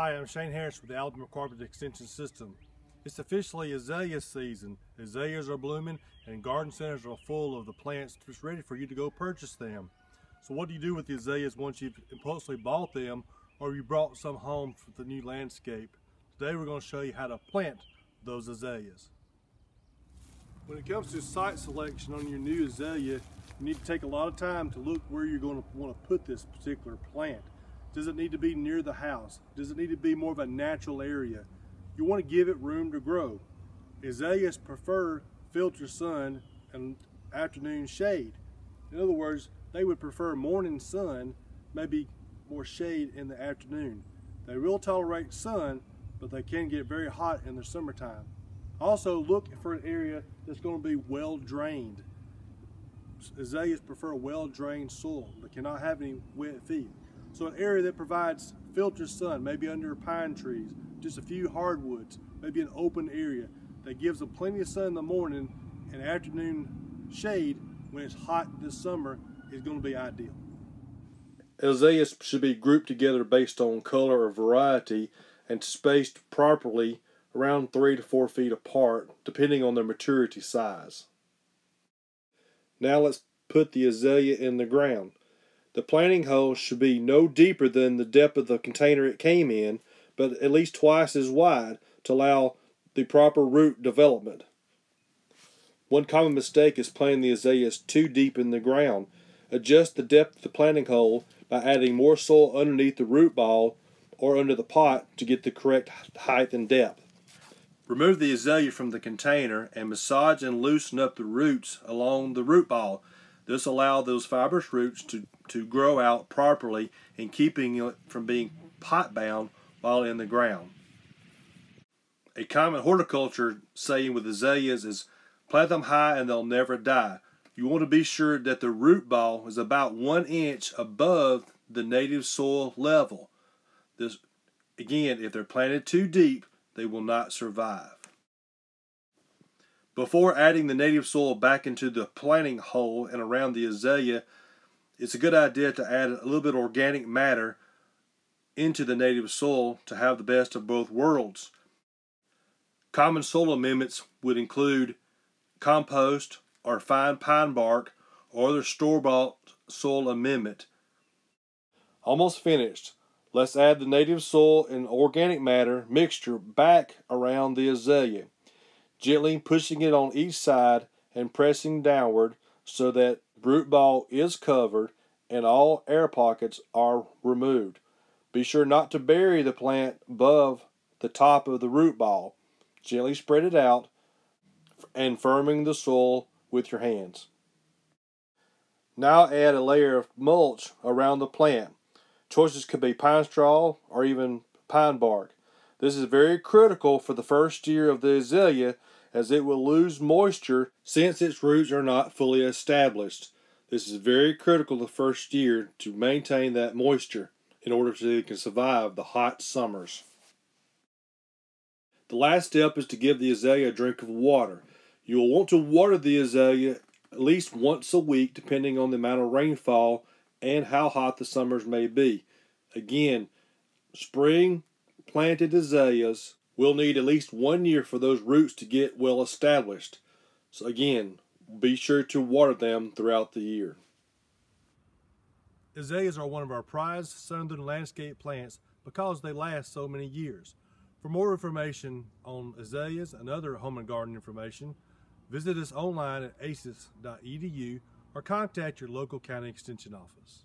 Hi, I'm Shane Harris with the Alabama Cooperative Extension System. It's officially azalea season. Azaleas are blooming and garden centers are full of the plants just ready for you to go purchase them. So what do you do with the azaleas once you've impulsively bought them or you brought some home for the new landscape? Today we're going to show you how to plant those azaleas. When it comes to site selection on your new azalea, you need to take a lot of time to look where you're going to want to put this particular plant. Does it need to be near the house? Does it need to be more of a natural area? You want to give it room to grow. Azaleas prefer filter sun and afternoon shade. In other words, they would prefer morning sun, maybe more shade in the afternoon. They will tolerate sun, but they can get very hot in the summertime. Also look for an area that's going to be well drained. Azaleas prefer well drained soil. They cannot have any wet feet. So an area that provides filtered sun, maybe under pine trees, just a few hardwoods, maybe an open area that gives them plenty of sun in the morning and afternoon shade when it's hot this summer is going to be ideal. Azaleas should be grouped together based on color or variety and spaced properly around 3 to 4 feet apart depending on their maturity size. Now let's put the azalea in the ground. The planting hole should be no deeper than the depth of the container it came in, but at least twice as wide to allow the proper root development. One common mistake is planting the azaleas too deep in the ground. Adjust the depth of the planting hole by adding more soil underneath the root ball or under the pot to get the correct height and depth. Remove the azalea from the container and massage and loosen up the roots along the root ball. This allows those fibrous roots to, to grow out properly and keeping it from being pot bound while in the ground. A common horticulture saying with azaleas is plant them high and they'll never die. You want to be sure that the root ball is about one inch above the native soil level. This, again, if they're planted too deep, they will not survive. Before adding the native soil back into the planting hole and around the azalea, it's a good idea to add a little bit of organic matter into the native soil to have the best of both worlds. Common soil amendments would include compost or fine pine bark or other store-bought soil amendment. Almost finished. Let's add the native soil and organic matter mixture back around the azalea gently pushing it on each side and pressing downward so that root ball is covered and all air pockets are removed. Be sure not to bury the plant above the top of the root ball. Gently spread it out and firming the soil with your hands. Now add a layer of mulch around the plant. Choices could be pine straw or even pine bark. This is very critical for the first year of the azalea as it will lose moisture since its roots are not fully established. This is very critical the first year to maintain that moisture in order to can survive the hot summers. The last step is to give the azalea a drink of water. You will want to water the azalea at least once a week depending on the amount of rainfall and how hot the summers may be. Again, spring planted azaleas will need at least one year for those roots to get well established. So again, be sure to water them throughout the year. Azaleas are one of our prized southern landscape plants because they last so many years. For more information on azaleas and other home and garden information, visit us online at aces.edu or contact your local county extension office.